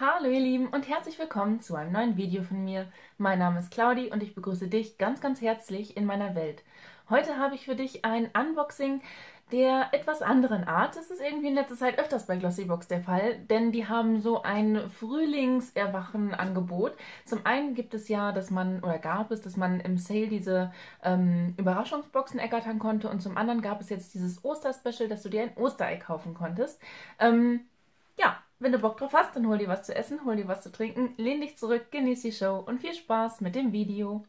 Hallo ihr Lieben und herzlich willkommen zu einem neuen Video von mir. Mein Name ist Claudi und ich begrüße dich ganz ganz herzlich in meiner Welt. Heute habe ich für dich ein Unboxing der etwas anderen Art. Das ist irgendwie in letzter Zeit öfters bei Glossybox der Fall, denn die haben so ein Frühlingserwachen-Angebot. Zum einen gibt es ja, dass man, oder gab es, dass man im Sale diese ähm, Überraschungsboxen ergattern konnte und zum anderen gab es jetzt dieses Osterspecial, dass du dir ein Osterei kaufen konntest. Ähm, ja, wenn du Bock drauf hast, dann hol dir was zu essen, hol dir was zu trinken, lehn dich zurück, genieß die Show und viel Spaß mit dem Video.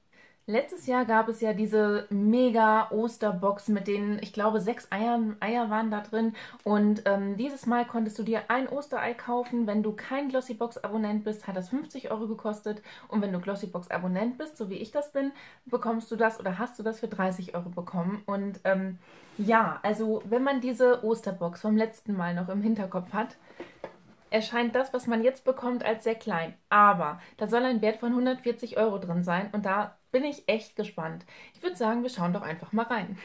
Letztes Jahr gab es ja diese mega Osterbox mit den, ich glaube, sechs Eiern, Eier waren da drin. Und ähm, dieses Mal konntest du dir ein Osterei kaufen. Wenn du kein Glossybox-Abonnent bist, hat das 50 Euro gekostet. Und wenn du Glossybox-Abonnent bist, so wie ich das bin, bekommst du das oder hast du das für 30 Euro bekommen. Und ähm, ja, also wenn man diese Osterbox vom letzten Mal noch im Hinterkopf hat, erscheint das, was man jetzt bekommt, als sehr klein. Aber da soll ein Wert von 140 Euro drin sein und da bin ich echt gespannt. Ich würde sagen, wir schauen doch einfach mal rein.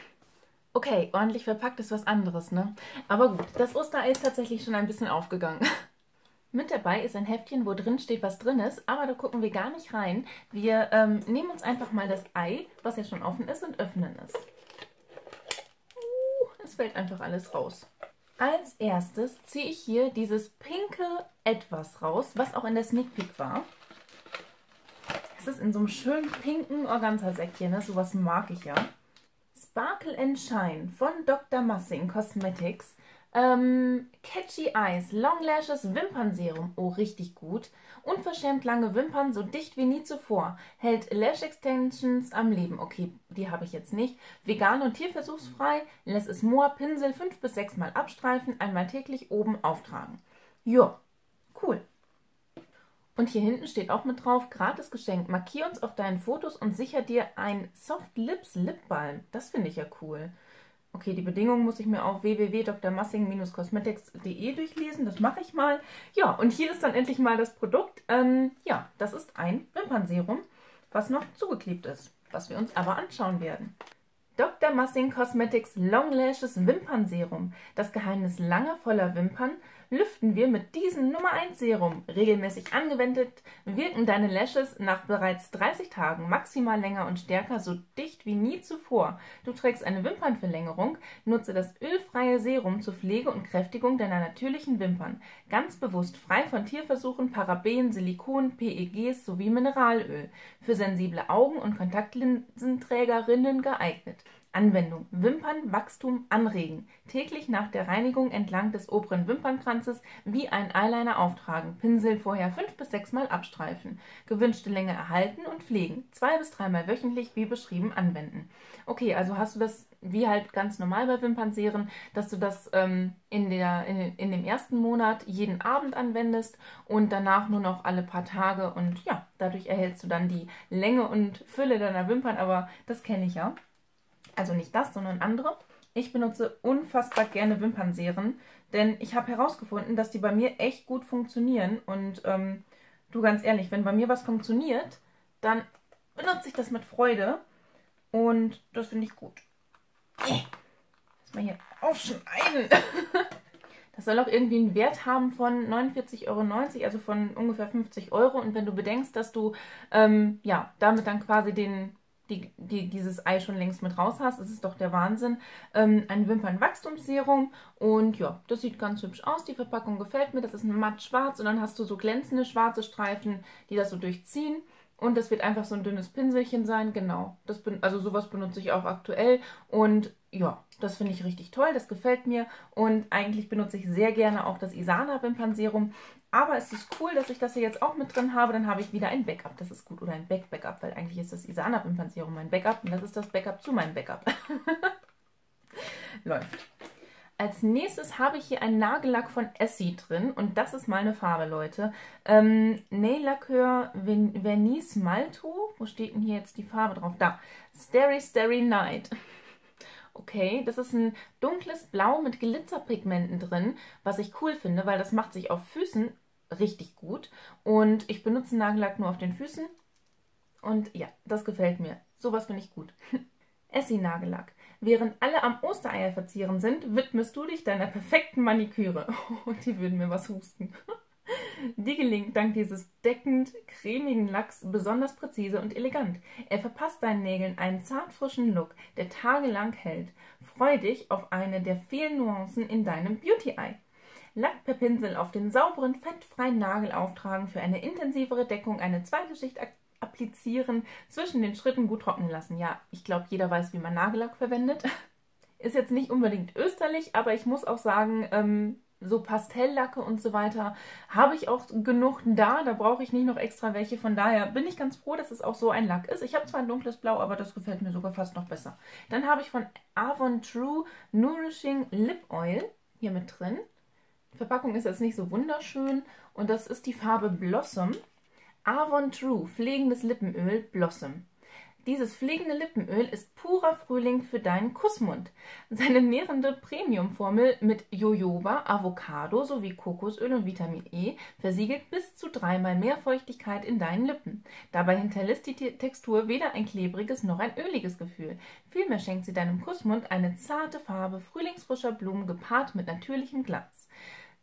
Okay, ordentlich verpackt ist was anderes, ne? Aber gut, das Osterei ist tatsächlich schon ein bisschen aufgegangen. Mit dabei ist ein Heftchen, wo drin steht, was drin ist, aber da gucken wir gar nicht rein. Wir ähm, nehmen uns einfach mal das Ei, was ja schon offen ist, und öffnen es. Uh, es fällt einfach alles raus. Als erstes ziehe ich hier dieses pinke Etwas raus, was auch in der Sneak Peek war. Es ist in so einem schönen pinken Organza-Säckchen, ne? sowas mag ich ja. Sparkle and Shine von Dr. Massing Cosmetics ähm, Catchy Eyes, Long Lashes Wimpernserum. Oh, richtig gut. Unverschämt lange Wimpern, so dicht wie nie zuvor. Hält Lash Extensions am Leben. Okay, die habe ich jetzt nicht. Vegan und tierversuchsfrei. Lässt es Moor Pinsel fünf bis sechs Mal abstreifen, einmal täglich oben auftragen. Jo, cool. Und hier hinten steht auch mit drauf, gratis Geschenk. Markier uns auf deinen Fotos und sicher dir ein Soft Lips Lip Balm. Das finde ich ja cool. Okay, die Bedingungen muss ich mir auf www.drmassing-cosmetics.de durchlesen. Das mache ich mal. Ja, und hier ist dann endlich mal das Produkt. Ähm, ja, das ist ein Wimpernserum, was noch zugeklebt ist, was wir uns aber anschauen werden. Dr. Massing Cosmetics Long Lashes Wimpernserum. Das Geheimnis langer voller Wimpern lüften wir mit diesem Nummer 1 Serum. Regelmäßig angewendet wirken deine Lashes nach bereits 30 Tagen maximal länger und stärker, so dicht wie nie zuvor. Du trägst eine Wimpernverlängerung, nutze das ölfreie Serum zur Pflege und Kräftigung deiner natürlichen Wimpern. Ganz bewusst frei von Tierversuchen, Paraben, Silikon, PEGs sowie Mineralöl. Für sensible Augen und Kontaktlinsenträgerinnen geeignet. Anwendung: Wimpernwachstum anregen. Täglich nach der Reinigung entlang des oberen Wimpernkranzes wie ein Eyeliner auftragen. Pinsel vorher fünf bis sechs Mal abstreifen. Gewünschte Länge erhalten und pflegen. Zwei bis dreimal wöchentlich wie beschrieben anwenden. Okay, also hast du das wie halt ganz normal bei Wimpernserien, dass du das ähm, in, der, in, in dem ersten Monat jeden Abend anwendest und danach nur noch alle paar Tage und ja, dadurch erhältst du dann die Länge und Fülle deiner Wimpern, aber das kenne ich ja. Also nicht das, sondern andere. Ich benutze unfassbar gerne Wimpernserien, denn ich habe herausgefunden, dass die bei mir echt gut funktionieren. Und ähm, du ganz ehrlich, wenn bei mir was funktioniert, dann benutze ich das mit Freude. Und das finde ich gut. Lass mal hier aufschneiden. Das soll auch irgendwie einen Wert haben von 49,90 Euro, also von ungefähr 50 Euro. Und wenn du bedenkst, dass du ähm, ja damit dann quasi den die, die, dieses Ei schon längst mit raus hast. Das ist doch der Wahnsinn. Ähm, ein Wimpernwachstumsserum und ja, das sieht ganz hübsch aus. Die Verpackung gefällt mir. Das ist matt schwarz und dann hast du so glänzende schwarze Streifen, die das so durchziehen. Und das wird einfach so ein dünnes Pinselchen sein, genau. Das bin, also sowas benutze ich auch aktuell. Und ja, das finde ich richtig toll, das gefällt mir. Und eigentlich benutze ich sehr gerne auch das Isana Wimpernserum. Aber es ist cool, dass ich das hier jetzt auch mit drin habe. Dann habe ich wieder ein Backup. Das ist gut. Oder ein Back-Backup, weil eigentlich ist das Isana Wimpernserum mein Backup. Und das ist das Backup zu meinem Backup. Läuft. Als nächstes habe ich hier einen Nagellack von Essie drin und das ist meine Farbe, Leute. Ähm, Nail Lacquer Vernice Malto. Wo steht denn hier jetzt die Farbe drauf? Da. Starry Starry Night. Okay, das ist ein dunkles Blau mit Glitzerpigmenten drin, was ich cool finde, weil das macht sich auf Füßen richtig gut. Und ich benutze Nagellack nur auf den Füßen. Und ja, das gefällt mir. Sowas finde ich gut. Essie-Nagellack. Während alle am Ostereier verzieren sind, widmest du dich deiner perfekten Maniküre. Und die würden mir was husten. Die gelingt dank dieses deckend cremigen Lacks besonders präzise und elegant. Er verpasst deinen Nägeln einen zart frischen Look, der tagelang hält. Freu dich auf eine der vielen Nuancen in deinem Beauty-Eye. Lack per Pinsel auf den sauberen, fettfreien Nagel auftragen, für eine intensivere Deckung eine zweite Schicht applizieren, zwischen den Schritten gut trocknen lassen. Ja, ich glaube, jeder weiß, wie man Nagellack verwendet. Ist jetzt nicht unbedingt österlich, aber ich muss auch sagen, ähm, so Pastelllacke und so weiter habe ich auch genug da. Da brauche ich nicht noch extra welche. Von daher bin ich ganz froh, dass es auch so ein Lack ist. Ich habe zwar ein dunkles Blau, aber das gefällt mir sogar fast noch besser. Dann habe ich von Avon True Nourishing Lip Oil hier mit drin. Die Verpackung ist jetzt nicht so wunderschön und das ist die Farbe Blossom. Avon True pflegendes Lippenöl Blossom. Dieses pflegende Lippenöl ist purer Frühling für deinen Kussmund. Seine nährende Premiumformel mit Jojoba, Avocado sowie Kokosöl und Vitamin E versiegelt bis zu dreimal mehr Feuchtigkeit in deinen Lippen. Dabei hinterlässt die Textur weder ein klebriges noch ein öliges Gefühl. Vielmehr schenkt sie deinem Kussmund eine zarte Farbe frühlingsfrischer Blumen gepaart mit natürlichem Glanz.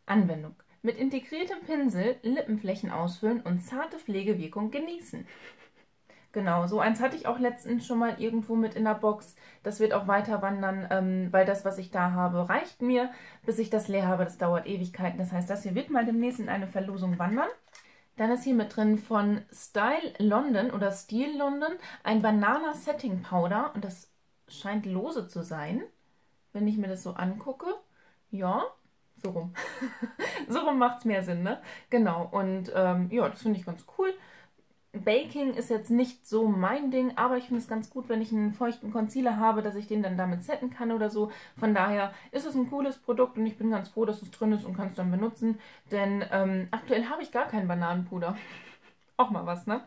Anwendung mit integriertem Pinsel Lippenflächen ausfüllen und zarte Pflegewirkung genießen. Genau, so eins hatte ich auch letztens schon mal irgendwo mit in der Box. Das wird auch weiter wandern, ähm, weil das, was ich da habe, reicht mir, bis ich das leer habe. Das dauert Ewigkeiten. Das heißt, das hier wird mal demnächst in eine Verlosung wandern. Dann ist hier mit drin von Style London oder Steel London ein Banana Setting Powder. Und das scheint lose zu sein, wenn ich mir das so angucke. Ja, so rum. so rum macht es mehr Sinn, ne? Genau, und ähm, ja, das finde ich ganz cool. Baking ist jetzt nicht so mein Ding, aber ich finde es ganz gut, wenn ich einen feuchten Concealer habe, dass ich den dann damit setten kann oder so. Von daher ist es ein cooles Produkt und ich bin ganz froh, dass es drin ist und kann es dann benutzen. Denn ähm, aktuell habe ich gar keinen Bananenpuder. Auch mal was, ne?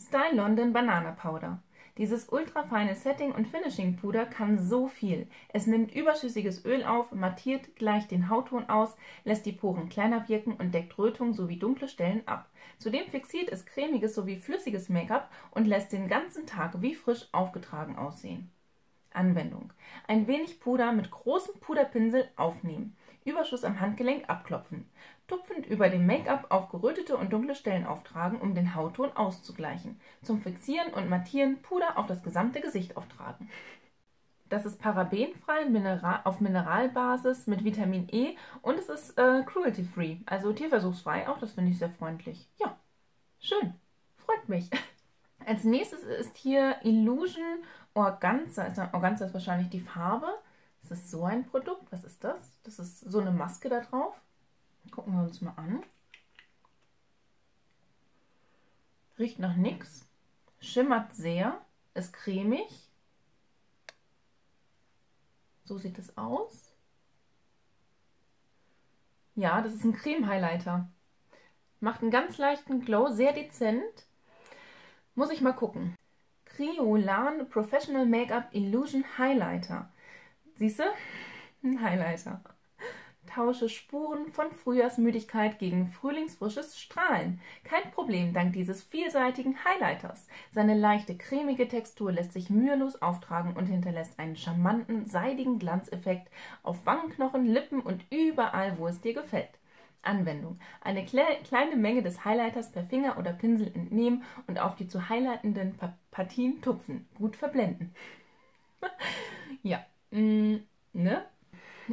Style London Banana Powder. Dieses ultrafeine Setting- und Finishing-Puder kann so viel. Es nimmt überschüssiges Öl auf, mattiert gleich den Hautton aus, lässt die Poren kleiner wirken und deckt Rötungen sowie dunkle Stellen ab. Zudem fixiert es cremiges sowie flüssiges Make-up und lässt den ganzen Tag wie frisch aufgetragen aussehen. Anwendung. Ein wenig Puder mit großem Puderpinsel aufnehmen. Überschuss am Handgelenk abklopfen tupfend über dem Make-up auf gerötete und dunkle Stellen auftragen, um den Hautton auszugleichen. Zum Fixieren und Mattieren Puder auf das gesamte Gesicht auftragen. Das ist parabenfrei Mineral auf Mineralbasis mit Vitamin E und es ist äh, cruelty-free, also tierversuchsfrei. Auch das finde ich sehr freundlich. Ja, schön. Freut mich. Als nächstes ist hier Illusion Organza. Organza ist wahrscheinlich die Farbe. Das ist so ein Produkt. Was ist das? Das ist so eine Maske da drauf. Gucken wir uns mal an. Riecht nach nichts. Schimmert sehr. Ist cremig. So sieht es aus. Ja, das ist ein Creme-Highlighter. Macht einen ganz leichten Glow, sehr dezent. Muss ich mal gucken. Kriolan Professional Make-up Illusion Highlighter. Siehst du? Ein Highlighter tausche Spuren von Frühjahrsmüdigkeit gegen frühlingsfrisches Strahlen. Kein Problem dank dieses vielseitigen Highlighters. Seine leichte cremige Textur lässt sich mühelos auftragen und hinterlässt einen charmanten, seidigen Glanzeffekt auf Wangenknochen, Lippen und überall, wo es dir gefällt. Anwendung. Eine kleine Menge des Highlighters per Finger oder Pinsel entnehmen und auf die zu highlightenden Partien tupfen. Gut verblenden. ja, mm, ne?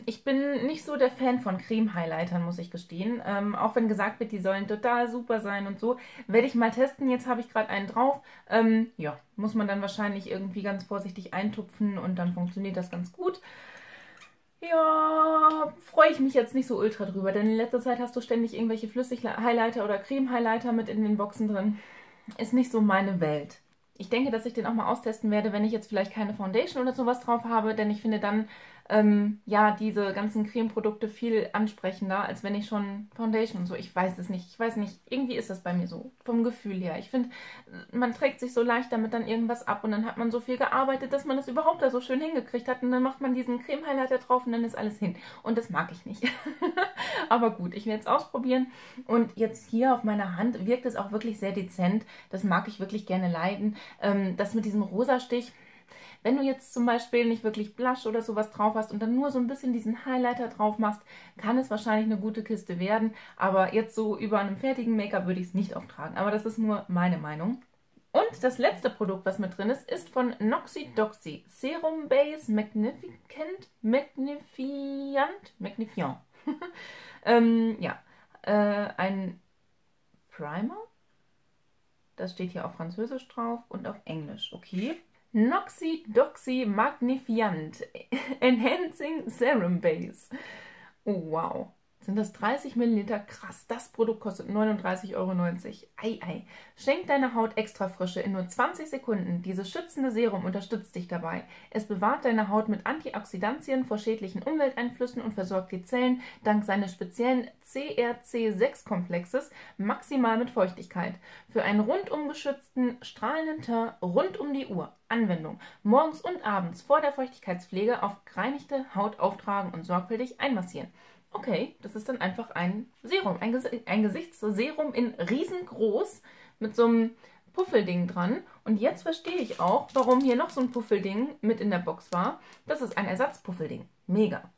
Ich bin nicht so der Fan von Creme-Highlightern, muss ich gestehen. Ähm, auch wenn gesagt wird, die sollen total super sein und so. Werde ich mal testen. Jetzt habe ich gerade einen drauf. Ähm, ja, muss man dann wahrscheinlich irgendwie ganz vorsichtig eintupfen und dann funktioniert das ganz gut. Ja, freue ich mich jetzt nicht so ultra drüber, denn in letzter Zeit hast du ständig irgendwelche Flüssig-Highlighter oder Creme-Highlighter mit in den Boxen drin. Ist nicht so meine Welt. Ich denke, dass ich den auch mal austesten werde, wenn ich jetzt vielleicht keine Foundation oder sowas drauf habe, denn ich finde dann ähm, ja, diese ganzen Cremeprodukte viel ansprechender, als wenn ich schon Foundation und so. Ich weiß es nicht. Ich weiß nicht. Irgendwie ist das bei mir so. Vom Gefühl her. Ich finde, man trägt sich so leicht damit dann irgendwas ab und dann hat man so viel gearbeitet, dass man das überhaupt da so schön hingekriegt hat. Und dann macht man diesen Creme-Highlighter drauf und dann ist alles hin. Und das mag ich nicht. Aber gut, ich werde es ausprobieren. Und jetzt hier auf meiner Hand wirkt es auch wirklich sehr dezent. Das mag ich wirklich gerne leiden. Ähm, das mit diesem Rosa Stich Wenn du jetzt zum Beispiel nicht wirklich Blush oder sowas drauf hast und dann nur so ein bisschen diesen Highlighter drauf machst, kann es wahrscheinlich eine gute Kiste werden. Aber jetzt so über einem fertigen Make-up würde ich es nicht auftragen. Aber das ist nur meine Meinung. Und das letzte Produkt, was mit drin ist, ist von Noxy Doxy Serum Base Magnificent, Magnifiant, Magnifiant. ähm, ja, äh, ein Primer. Das steht hier auf Französisch drauf und auf Englisch. Okay. Noxy Doxy Magnifiant Enhancing Serum Base. Wow. Sind das 30 Milliliter? Krass, das Produkt kostet 39,90 Euro. Ei, ei. Schenk deiner Haut extra Frische in nur 20 Sekunden. Dieses schützende Serum unterstützt dich dabei. Es bewahrt deine Haut mit Antioxidantien vor schädlichen Umwelteinflüssen und versorgt die Zellen dank seines speziellen CRC6-Komplexes maximal mit Feuchtigkeit. Für einen rundum geschützten, strahlenden Teint rund um die Uhr. Anwendung. Morgens und abends vor der Feuchtigkeitspflege auf gereinigte Haut auftragen und sorgfältig einmassieren. Okay, das ist dann einfach ein Serum, ein, Ges ein Gesichtsserum in riesengroß mit so einem Puffelding dran. Und jetzt verstehe ich auch, warum hier noch so ein Puffelding mit in der Box war. Das ist ein Ersatzpuffelding. Mega.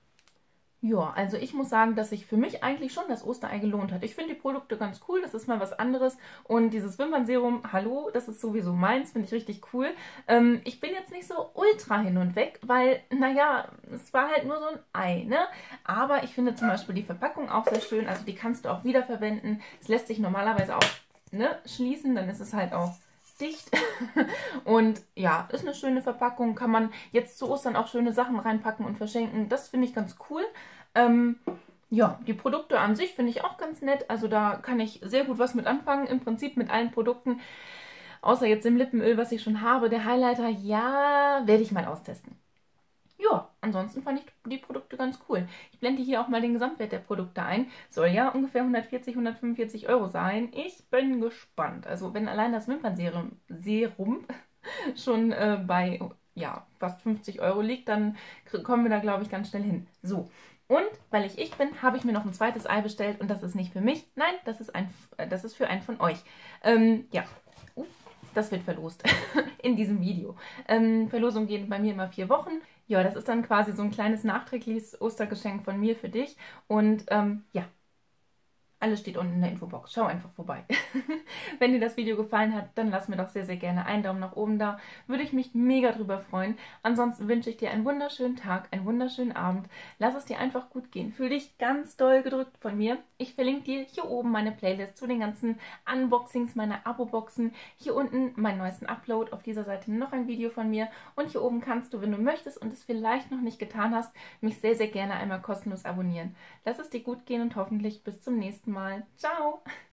Ja, also ich muss sagen, dass sich für mich eigentlich schon das Osterei gelohnt hat. Ich finde die Produkte ganz cool, das ist mal was anderes. Und dieses Wimpernserum, hallo, das ist sowieso meins, finde ich richtig cool. Ähm, ich bin jetzt nicht so ultra hin und weg, weil, naja, es war halt nur so ein Ei, ne? Aber ich finde zum Beispiel die Verpackung auch sehr schön, also die kannst du auch wiederverwenden. Es lässt sich normalerweise auch ne, schließen, dann ist es halt auch dicht. und ja, ist eine schöne Verpackung. Kann man jetzt zu Ostern auch schöne Sachen reinpacken und verschenken. Das finde ich ganz cool. Ähm, ja, die Produkte an sich finde ich auch ganz nett. Also da kann ich sehr gut was mit anfangen. Im Prinzip mit allen Produkten. Außer jetzt dem Lippenöl, was ich schon habe. Der Highlighter, ja, werde ich mal austesten ja, ansonsten fand ich die Produkte ganz cool. Ich blende hier auch mal den Gesamtwert der Produkte ein. Soll ja ungefähr 140, 145 Euro sein. Ich bin gespannt. Also wenn allein das Wimpernserum Serum schon äh, bei ja, fast 50 Euro liegt, dann kommen wir da, glaube ich, ganz schnell hin. So, und weil ich ich bin, habe ich mir noch ein zweites Ei bestellt und das ist nicht für mich. Nein, das ist, ein, äh, das ist für einen von euch. Ähm, ja, uh, das wird verlost in diesem Video. Ähm, Verlosung geht bei mir immer vier Wochen. Ja, das ist dann quasi so ein kleines nachträgliches Ostergeschenk von mir für dich. Und ähm, ja, alles steht unten in der Infobox. Schau einfach vorbei. Wenn dir das Video gefallen hat, dann lass mir doch sehr, sehr gerne einen Daumen nach oben da. Würde ich mich mega drüber freuen. Ansonsten wünsche ich dir einen wunderschönen Tag, einen wunderschönen Abend. Lass es dir einfach gut gehen. Fühl dich ganz doll gedrückt von mir. Ich verlinke dir hier oben meine Playlist zu den ganzen Unboxings meiner Abo-Boxen. Hier unten meinen neuesten Upload. Auf dieser Seite noch ein Video von mir. Und hier oben kannst du, wenn du möchtest und es vielleicht noch nicht getan hast, mich sehr, sehr gerne einmal kostenlos abonnieren. Lass es dir gut gehen und hoffentlich bis zum nächsten Mal. Mal. Ciao!